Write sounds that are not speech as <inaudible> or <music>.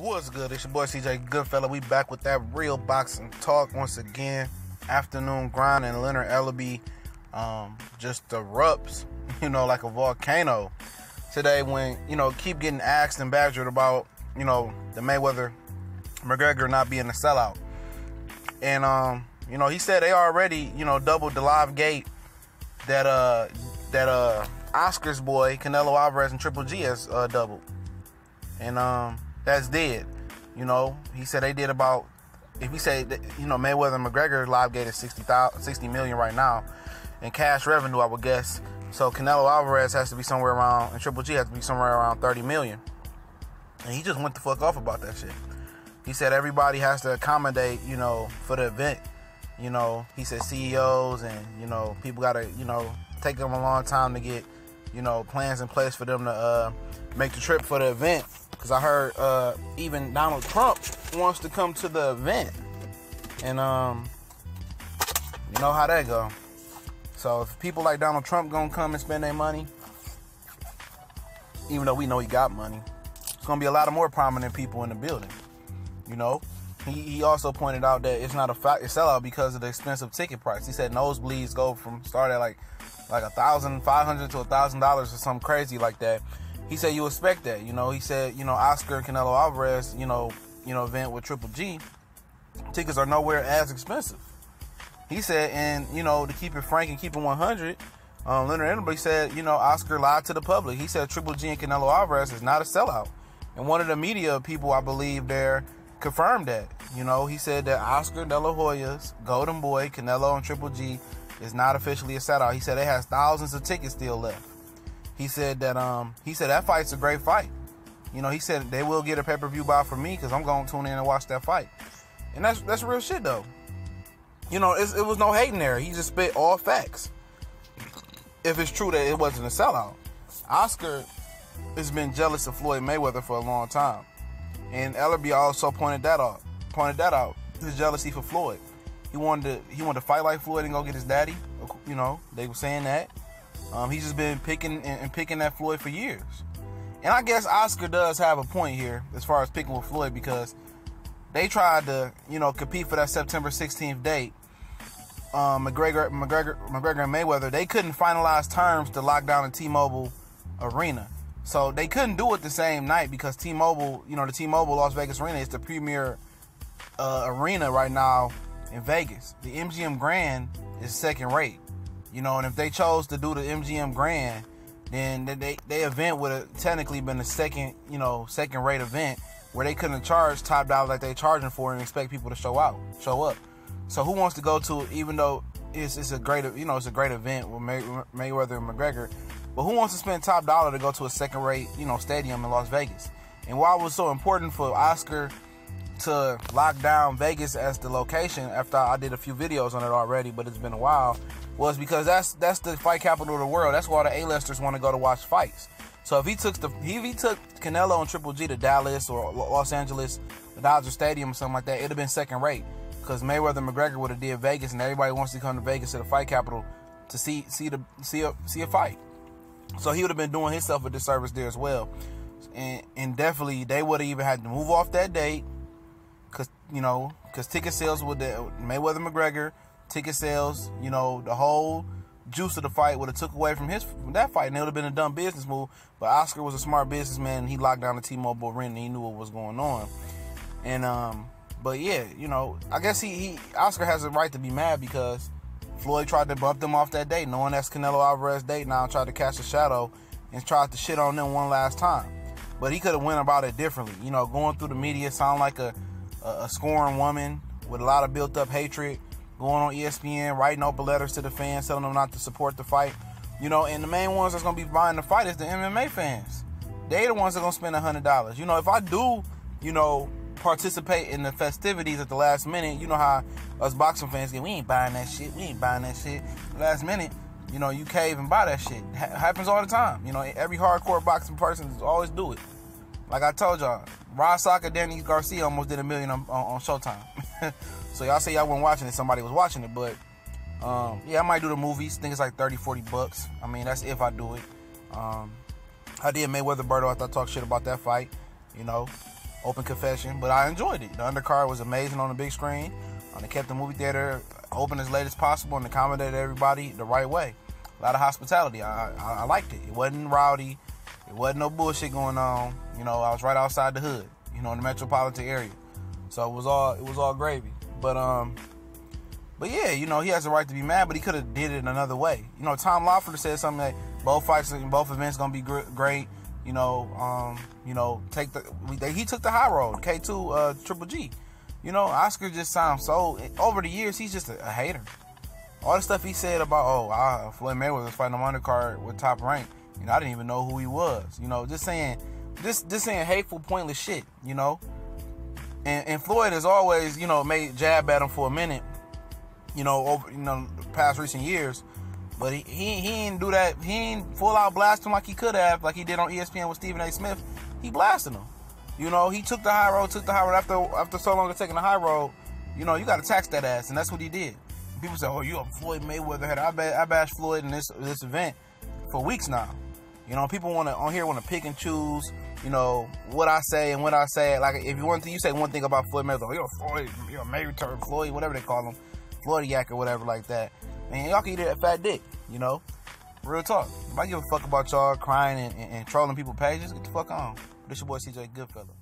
What's good? It's your boy CJ Goodfella. We back with that real boxing talk once again. Afternoon grind and Leonard Ellerbe um, just erupts, <laughs> you know, like a volcano today when, you know, keep getting asked and badgered about, you know, the Mayweather McGregor not being a sellout. And um, you know, he said they already, you know, doubled the live gate that uh that uh Oscar's boy Canelo Alvarez and Triple G has uh, doubled. And um that's dead. You know, he said they did about if he said you know Mayweather McGregor live gate is 60, 60 million right now in cash revenue, I would guess. So Canelo Alvarez has to be somewhere around, and Triple G has to be somewhere around 30 million. And he just went the fuck off about that shit. He said everybody has to accommodate, you know, for the event. You know, he said CEOs and you know people got to, you know, take them a long time to get, you know, plans in place for them to uh, make the trip for the event. Because I heard uh, even Donald Trump wants to come to the event, and um, you know how that go. So if people like Donald Trump gonna come and spend their money, even though we know he got money, it's gonna be a lot of more prominent people in the building. You know, he, he also pointed out that it's not a fact sellout because of the expensive ticket price. He said nosebleeds go from start at like like a thousand five hundred to a thousand dollars or something crazy like that he said you expect that. You know, he said, you know, Oscar Canelo Alvarez, you know, you know, event with Triple G, tickets are nowhere as expensive. He said, and you know, to keep it frank and keep it 100, um, Leonard Ellerbe said, you know, Oscar lied to the public. He said Triple G and Canelo Alvarez is not a sellout, and one of the media people, I believe, there confirmed that. You know, he said that Oscar De La Hoya's Golden Boy, Canelo, and Triple G is not officially a sellout. He said it has thousands of tickets still left he said that um he said that fight's a great fight. You know, he said they will get a pay per view buy for me because I'm going to tune in and watch that fight, and that's that's real shit though. You know, it was no hating there. He just spit all facts. If it's true that it wasn't a sellout, Oscar has been jealous of Floyd Mayweather for a long time, and Ellerbe also pointed that out. Pointed that out. His jealousy for Floyd. He wanted to he wanted to fight like Floyd and go get his daddy. You know, they were saying that. Um, he's just been picking and picking at Floyd for years. And I guess Oscar does have a point here as far as picking with Floyd because they tried to, you know, compete for that September 16th date. Um, McGregor, McGregor, McGregor and Mayweather, they couldn't finalize terms to lock down the T-Mobile arena. So they couldn't do it the same night because T-Mobile, you know, the T-Mobile Las Vegas Arena is the premier uh, arena right now in Vegas. The MGM Grand is second rate. You know, and if they chose to do the MGM Grand, then they they event would have technically been the second, you know, second rate event where they couldn't charge top dollar like they charging for and expect people to show out, show up. So who wants to go to even though it's, it's a great, you know, it's a great event with May, Mayweather and McGregor, but who wants to spend top dollar to go to a second rate, you know, stadium in Las Vegas? And why it was so important for Oscar to lock down Vegas as the location after I did a few videos on it already, but it's been a while was because that's that's the fight capital of the world. That's why all the A-listers want to go to watch fights. So if he took the if he took Canelo and Triple G to Dallas or Los Angeles, the Dodger Stadium or something like that, it'd have been second rate. Because Mayweather McGregor would have did Vegas, and everybody wants to come to Vegas to the fight capital to see see the see a see a fight. So he would have been doing himself a disservice there as well. And and definitely they would have even had to move off that date, you know, cause ticket sales with the Mayweather McGregor ticket sales, you know, the whole juice of the fight would have took away from his from that fight, and it would have been a dumb business move. But Oscar was a smart businessman. He locked down the T-Mobile arena. And he knew what was going on. And um, but yeah, you know, I guess he, he Oscar has a right to be mad because Floyd tried to bump them off that date, knowing that's Canelo Alvarez date. Now tried to cast a shadow and tried to shit on them one last time. But he could have went about it differently. You know, going through the media, sound like a, a, a woman with a lot of built up hatred going on ESPN, writing open letters to the fans, telling them not to support the fight. You know, and the main ones that's gonna be buying the fight is the MMA fans. They the ones that gonna spend a hundred dollars. You know, if I do, you know, participate in the festivities at the last minute, you know how us boxing fans get, we ain't buying that shit, we ain't buying that shit. Last minute, you know, you cave and buy that shit. Ha- happens all the time. You know, every hardcore boxing person always do it. Like I told y'all, Rod Soccer, Danny Garcia almost did a million on, on, on Showtime. <laughs> So y'all say y'all weren't watching it, somebody was watching it, but um, yeah, I might do the movies. I think it's like 30, 40 bucks. I mean, that's if I do it. Um, I did Mayweather Berto after I talked shit about that fight, you know. open confession, but I enjoyed it. The undercard was amazing on the big screen. Um, they kept the movie theater open as late as possible and accommodated everybody the right way. A lot of hospitality. I, I, I liked it. It wasn't rowdy. It wasn't no bullshit going on. You know, I was right outside the hood. You know, in the metropolitan area. So it was all it was all gravy. But um, but yeah, you know, he has the right to be mad, but he could have did it another way. You know, Tom Loeffler said something that both fights and both events gonna be great. You know, um, you know, take the they, he took the high road. K two uh, Triple G. You know, Oscar just sounds so. Over the years, he's just a, a hater. All the stuff he said about oh, I, Floyd Mayweather was fighting on undercard with top rank. You know, I didn't even know who he was. You know, just saying, just just saying hateful, pointless shit. You know, and, and Floyd has always, you know, made jab at him for a minute. You know, over you know past recent years, but he he, he didn't do that. He didn't full out blast him like he could have, like he did on ESPN with Stephen A. Smith. He blasted him. You know, he took the high road, took the high road after after so long of taking the high road. You know, you got to tax that ass, and that's what he did. People say, "Oh, you a Floyd Mayweather head." I bet I bashed Floyd in this this event for weeks now. You know, people want to on here want to pick and choose. You know what I say and what I say. Like if you want to, you say one thing about Floyd Mayweather. Oh, you're Floyd, you're Mayweather Floyd, whatever they call him, Floydiac or whatever like that. Man, y'all can eat a fat dick. You know, real talk. If I give a fuck about y'all crying and, and, and trolling people pages, get the fuck on. This your boy CJ Goodfella.